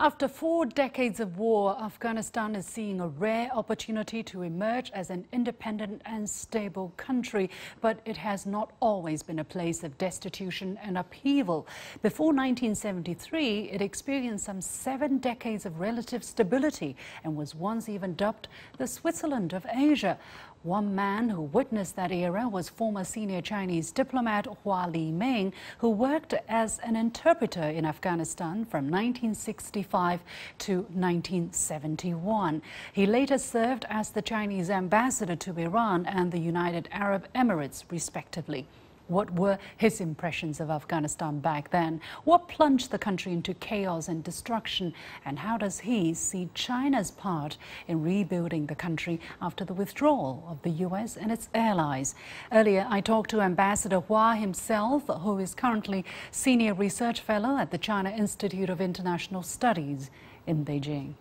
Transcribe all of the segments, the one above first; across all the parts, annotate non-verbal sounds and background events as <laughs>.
After four decades of war, Afghanistan is seeing a rare opportunity to emerge as an independent and stable country, but it has not always been a place of destitution and upheaval. Before 1973, it experienced some seven decades of relative stability and was once even dubbed the Switzerland of Asia. One man who witnessed that era was former senior Chinese diplomat Hua Liming, who worked as an interpreter in Afghanistan from 1965 to 1971. He later served as the Chinese ambassador to Iran and the United Arab Emirates, respectively. What were his impressions of Afghanistan back then? What plunged the country into chaos and destruction? And how does he see China's part in rebuilding the country after the withdrawal of the US and its allies? Earlier, I talked to Ambassador Hua himself, who is currently Senior Research Fellow at the China Institute of International Studies in Beijing.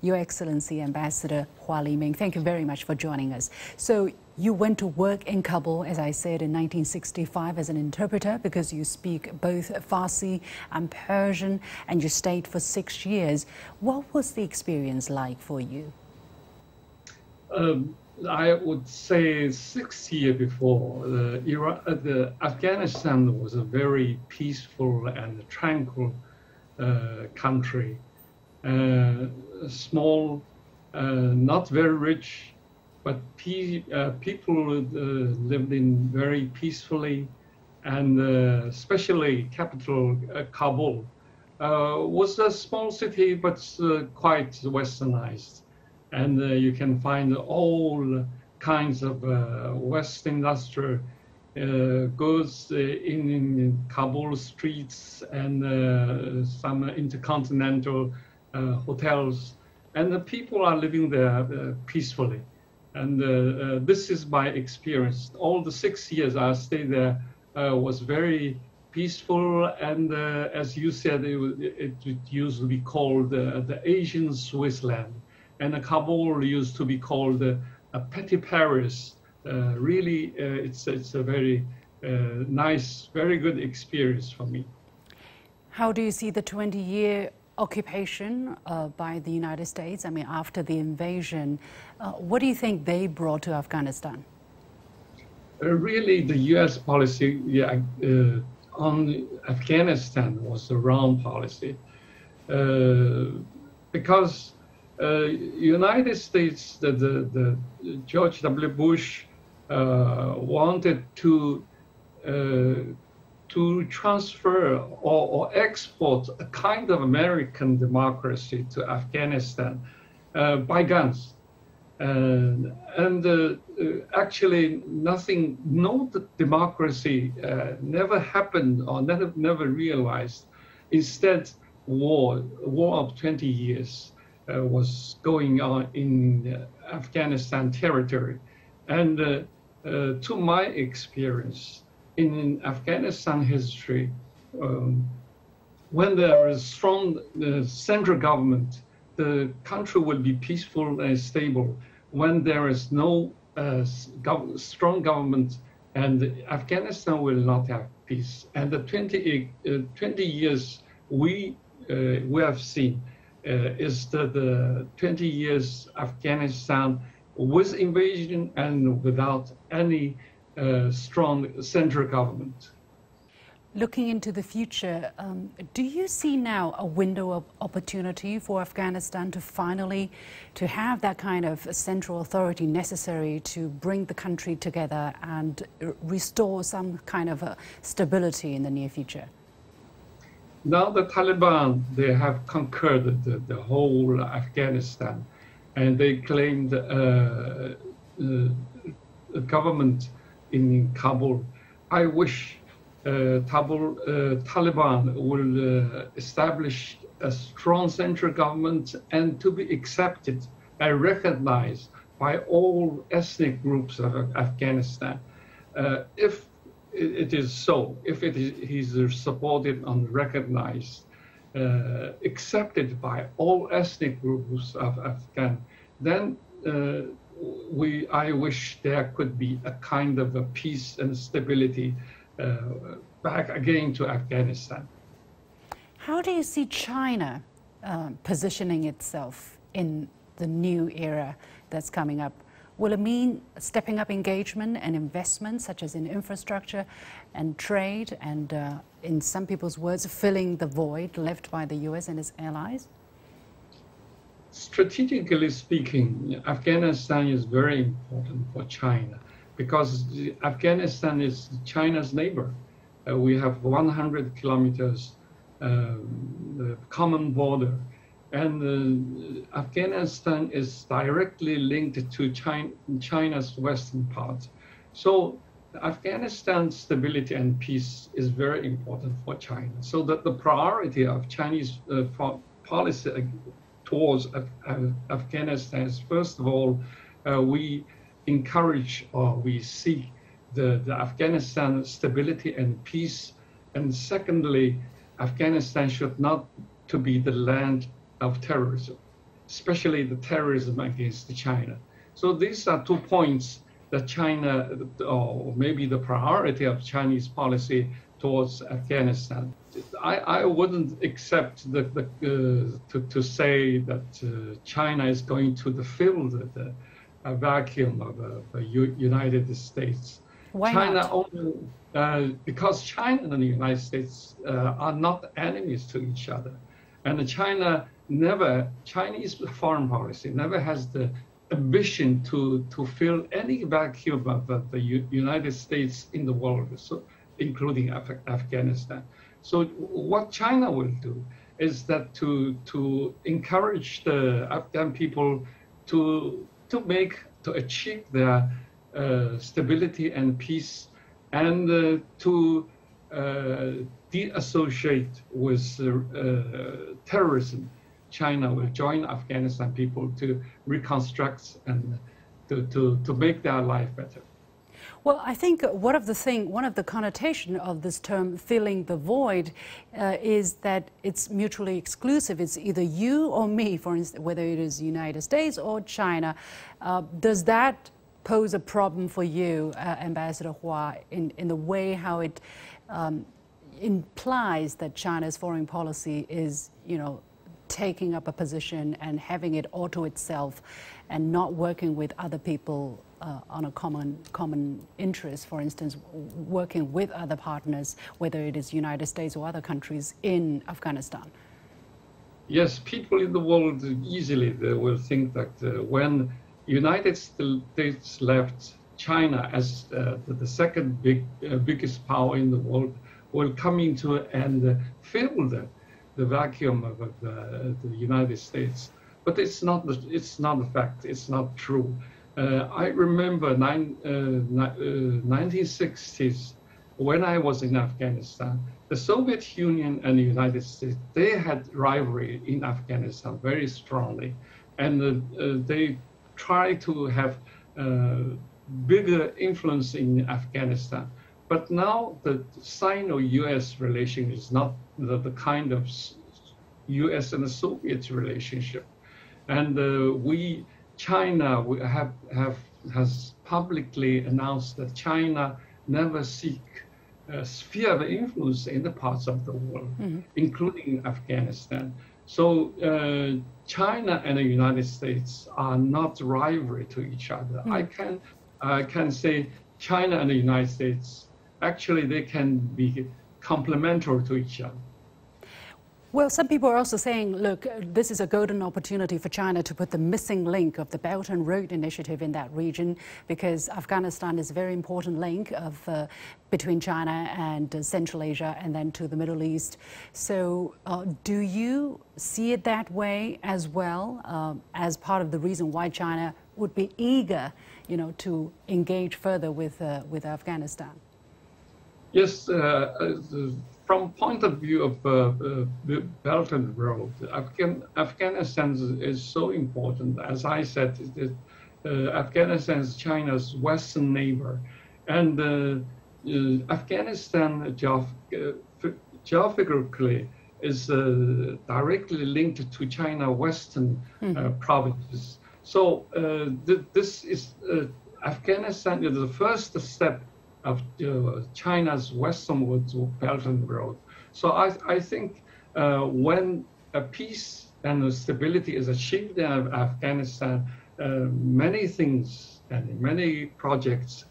Your Excellency Ambassador Hua Liming, thank you very much for joining us. So you went to work in Kabul, as I said, in 1965 as an interpreter because you speak both Farsi and Persian and you stayed for six years. What was the experience like for you? Um, I would say six years before, the, Iraq, the Afghanistan was a very peaceful and tranquil uh, country. Uh, small, uh, not very rich, but pe uh, people lived in very peacefully, and especially capital Kabul was a small city, but quite westernized and uh, you can find all kinds of uh, West industrial uh, goods in, in, Kabul streets and some intercontinental uh, hotels, and the people are living there uh, peacefully. And uh, this is my experience. All the six years I stayed there was very peaceful, and as you said, it, it, used to be called the Asian Switzerland, and Kabul used to be called a petty Paris. Uh, really, uh, it's it's a very uh, nice, very good experience for me. How do you see the 20-year occupation uh, by the United States, I mean, after the invasion, uh, what do you think they brought to Afghanistan? Uh, really, the U.S. policy yeah, uh, on Afghanistan was the wrong policy uh, because uh, United States, the, the, the, George W. Bush wanted to to transfer or, or, export a kind of American democracy to Afghanistan uh, by guns. and uh, uh, actually, nothing, no democracy uh, never happened or never, never realized. Instead, war, war of 20 years uh, was going on in Afghanistan territory. And to my experience, in Afghanistan history, um, when there is strong uh, central government, the country will be peaceful and stable. When there is no uh, gov strong government, and Afghanistan will not have peace. And the 20, uh, 20 years we uh, we have seen uh, is that the 20 years Afghanistan with invasion and without any uh, strong central government. Looking into the future, um, do you see now a window of opportunity for Afghanistan to finally to have that kind of central authority necessary to bring the country together and restore some kind of stability in the near future? Now the Taliban, they have conquered the, the whole Afghanistan and they claimed uh, uh, the government in Kabul. I wish uh, Kabul, uh, Taliban will uh, establish a strong central government and to be accepted and recognized by all ethnic groups of Afghanistan. Uh, if it is so, if it is he's supported and recognized, uh, accepted by all ethnic groups of Afghan, then uh, we, I wish there could be a kind of a peace and stability uh, back again to Afghanistan. How do you see China uh, positioning itself in the new era that's coming up? Will it mean stepping up engagement and investment, such as in infrastructure and trade, and uh, in some people's words, filling the void left by the US and its allies? Strategically speaking, Afghanistan is very important for China because Afghanistan is China's neighbor. Uh, we have 100 kilometers um, common border and uh, Afghanistan is directly linked to China, China's western part. So Afghanistan's stability and peace is very important for China. So that the priority of Chinese uh, policy towards Af Afghanistan is first of all, uh, we encourage or we seek the, the Afghanistan stability and peace. And secondly, Afghanistan should not to be the land of terrorism, especially the terrorism against China. So these are two points that China, or maybe the priority of Chinese policy towards Afghanistan. I, I wouldn't accept the, the uh, to, to say that uh, China is going to fill the, the vacuum of uh, the United States. Why China not? only, uh, because China and the United States uh, are not enemies to each other. And China never, Chinese foreign policy never has the ambition to, to fill any vacuum of the, the United States in the world, so, including Af Afghanistan. So what China will do is that to, to encourage the Afghan people to, to make, to achieve their uh, stability and peace and uh, to uh, de-associate with uh, terrorism China will join Afghanistan people to reconstruct and to, to, to make their life better. Well, I think one of the thing, one of the connotation of this term "filling the void" uh, is that it's mutually exclusive. It's either you or me, for instance, whether it is the United States or China. Uh, does that pose a problem for you, uh, Ambassador Hua, in, in the way how it um, implies that China's foreign policy is, you know, taking up a position and having it all to itself and not working with other people uh, on a common common interest, for instance, working with other partners, whether it is United States or other countries in Afghanistan? Yes, people in the world easily will think that uh, when United States left China as uh, the second big uh, biggest power in the world, will come into and fill the the vacuum of, of the, United States. But it's not it's not a fact. It's not true. Uh, I remember nine, uh, 1960s uh, when I was in Afghanistan. The Soviet Union and the United States they had rivalry in Afghanistan very strongly, and uh, uh, they tried to have bigger influence in Afghanistan. But now the Sino-US relation is not the, the kind of US and Soviet relationship. And uh, we, China, have, have, has publicly announced that China never seek a sphere of influence in the parts of the world, mm-hmm. including Afghanistan. So uh, China and the United States are not rivalry to each other. Mm-hmm. I can I can say China and the United States actually they can be complementary to each other. Well, some people are also saying, look, this is a golden opportunity for China to put the missing link of the Belt and Road Initiative in that region because Afghanistan is a very important link of, uh, between China and uh, Central Asia and then to the Middle East. So uh, do you see it that way as well uh, as part of the reason why China would be eager, you know, to engage further with, uh, with Afghanistan? Yes, uh, from point of view of uh, uh, Belt and Road, Afghan, Afghanistan is so important. As I said, it, uh, Afghanistan is China's western neighbor, and uh, uh, Afghanistan geof geographically is directly linked to China western mm. provinces. So th this is Afghanistan is the first step of uh, China's westernward Belt and Road. So I, I think uh, when a peace and stability is achieved in Afghanistan, uh, many things and many projects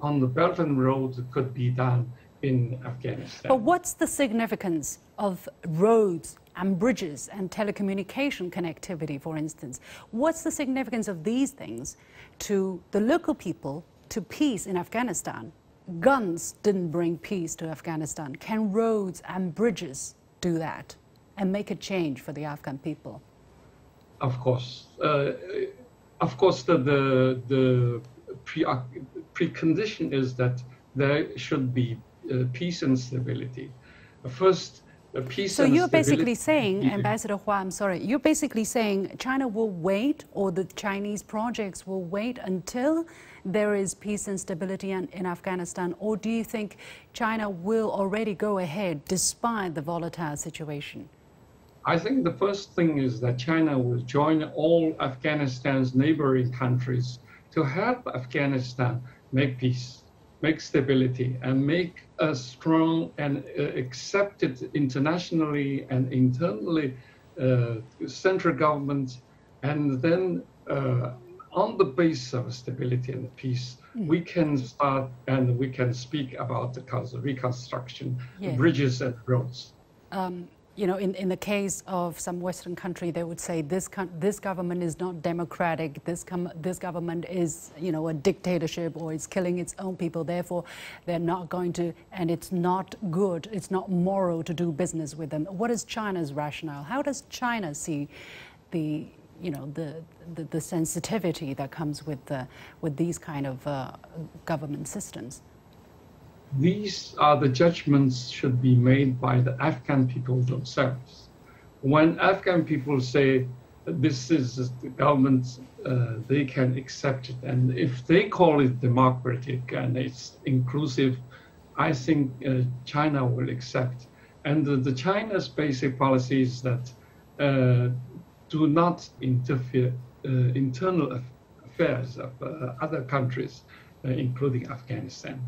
on the Belt and Road could be done in Afghanistan. But what's the significance of roads and bridges and telecommunication connectivity, for instance? What's the significance of these things to the local people, to peace in Afghanistan? Guns didn't bring peace to Afghanistan. Can roads and bridges do that and make a change for the Afghan people? Of course. Uh, of course, the, the, the pre precondition is that there should be uh, peace and stability. First, so you're basically saying, Ambassador Hua, I'm sorry, you're basically saying China will wait or the Chinese projects will wait until there is peace and stability in, in Afghanistan, or do you think China will already go ahead despite the volatile situation? I think the first thing is that China will join all Afghanistan's neighboring countries to help Afghanistan make peace, make stability, and make a strong and uh, accepted internationally and internally uh, central government. And then uh, on the basis of stability and peace, mm. we can start and we can speak about the cause of reconstruction, yeah. bridges and roads. Um, you know, in, in the case of some Western country, they would say this this government is not democratic. This this government is, you know, a dictatorship or it's killing its own people. Therefore, they're not going to, and it's not good. It's not moral to do business with them. What is China's rationale? How does China see the, you know, the the, the sensitivity that comes with the, with these kind of uh, government systems? These are the judgments should be made by the Afghan people themselves. When Afghan people say this is the government, uh, they can accept it. And if they call it democratic and it's inclusive, I think uh, China will accept. And the, the, China's basic policy is that uh, do not interfere uh, internal affairs of uh, other countries, uh, including Afghanistan.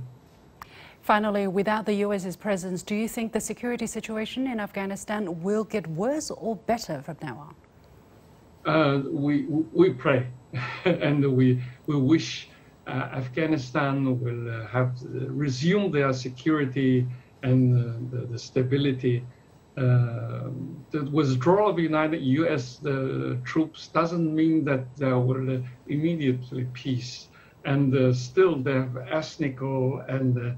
Finally, without the US's presence, do you think the security situation in Afghanistan will get worse or better from now on? Uh, we, we pray <laughs> and we, we wish uh, Afghanistan will uh, have uh, resumed their security and uh, the, the, stability. Uh, the withdrawal of United U.S. troops doesn't mean that there will immediately peace, and still they have ethnical and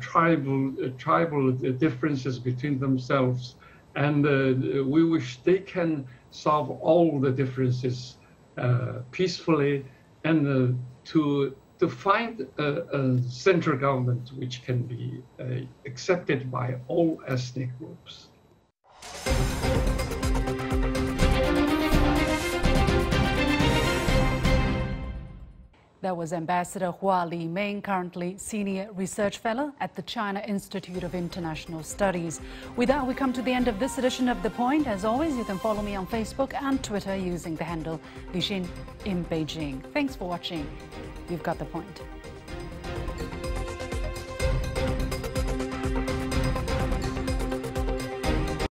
tribal uh, tribal differences between themselves, and uh, we wish they can solve all the differences peacefully and to to find a, a, central government which can be accepted by all ethnic groups. That was Ambassador Hua Liming, currently Senior Research Fellow at the China Institute of International Studies. With that, we come to the end of this edition of The Point. As always, you can follow me on Facebook and Twitter using the handle Liu Xin in Beijing. Thanks for watching. You've got The Point.